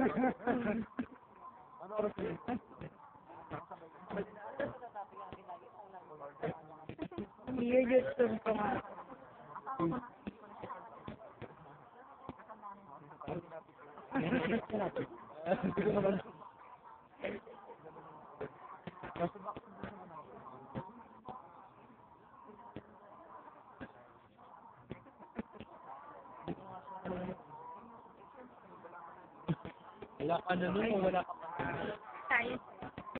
Ano oras yun? I-YouTube ko nga. Hindi ko naman. 啥意思？